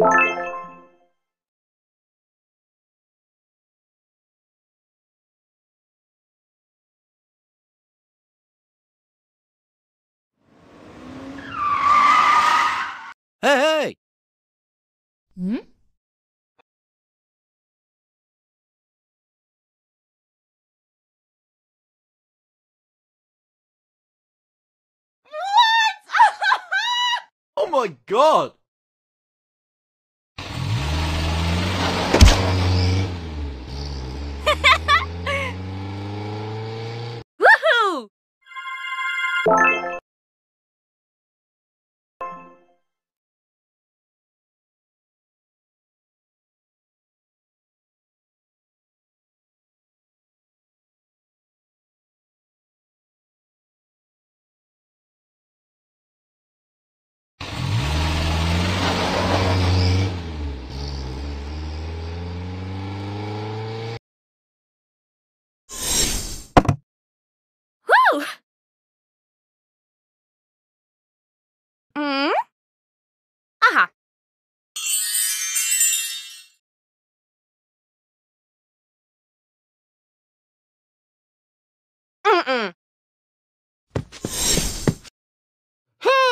Hey, hey! Hmm? Oh my god! Woo!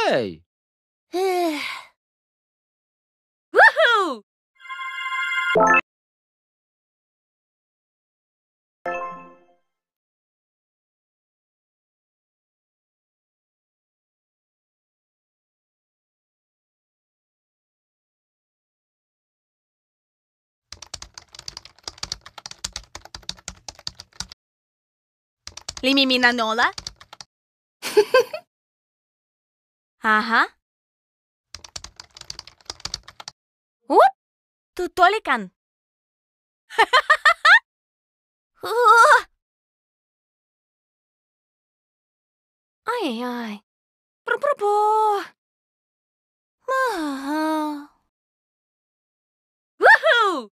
Hey! Woohoo! Limiminanola? Ajá. ¡Uh! ¡Tutolican! ¡Uh! ¡Ay, ay! Woohoo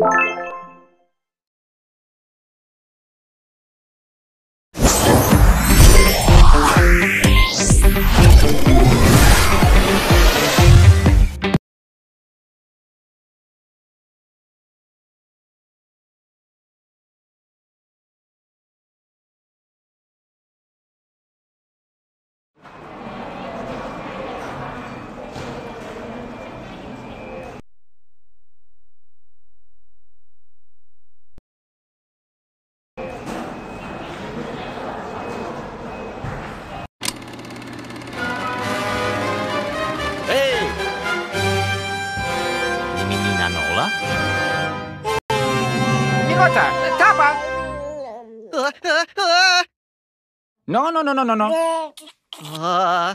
Hey! No, no, no, no, no, no. Ah,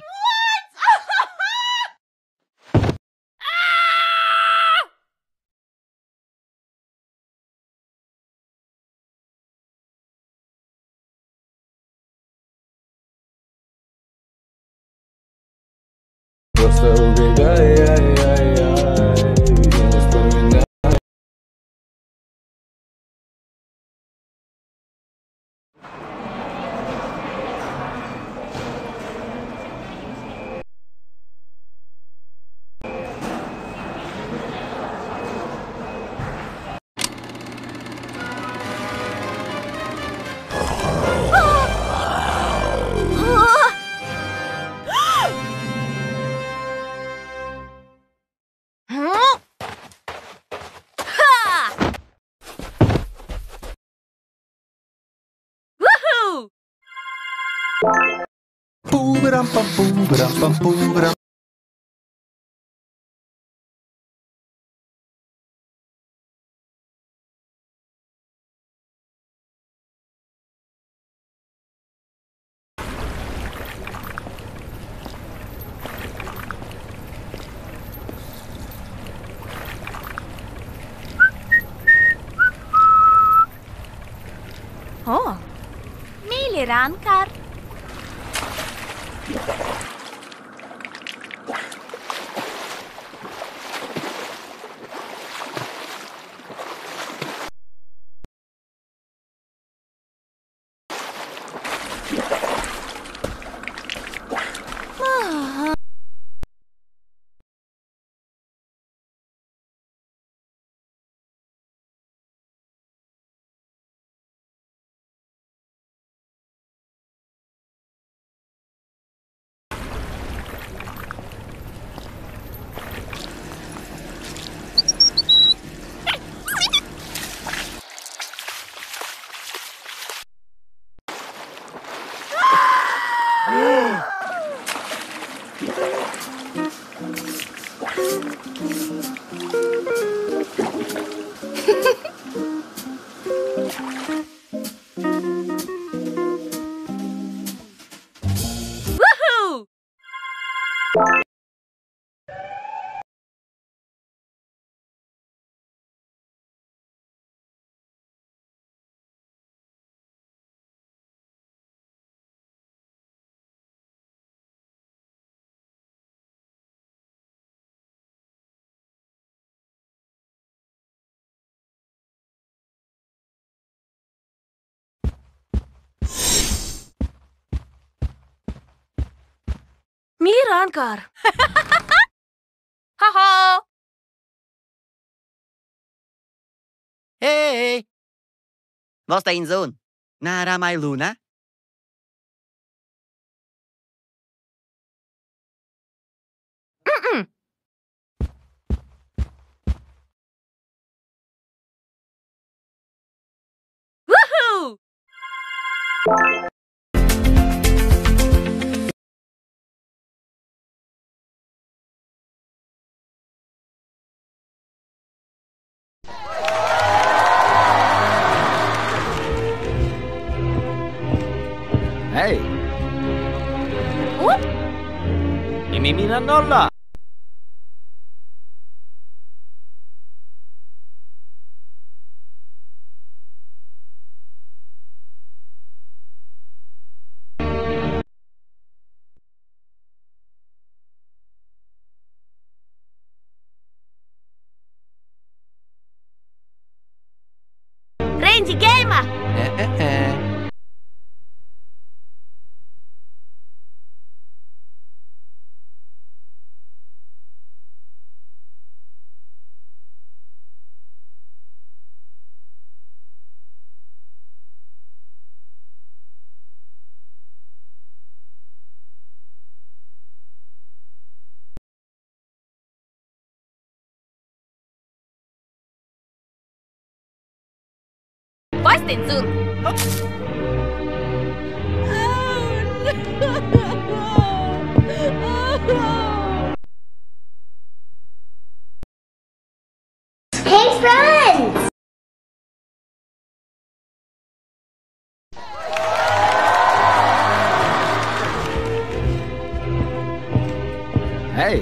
ba-dum, bum, boo, ba-dum, bum, Oh. Milirancar. Woohoo! Shankar. ha ha. Hey. Vad är din son? Nära mig Luna? Woohoo! Nanola. Range Gamer! Eh, eh, eh. Was denn Sohn? Hey friends! Hei,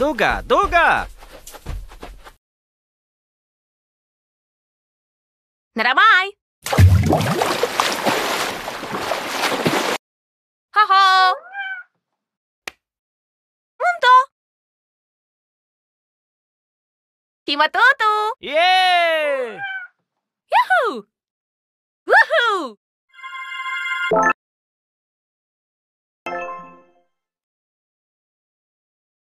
動画動画。ならばい。ははー。んと？ティマトートイエーイ。ヤッホー。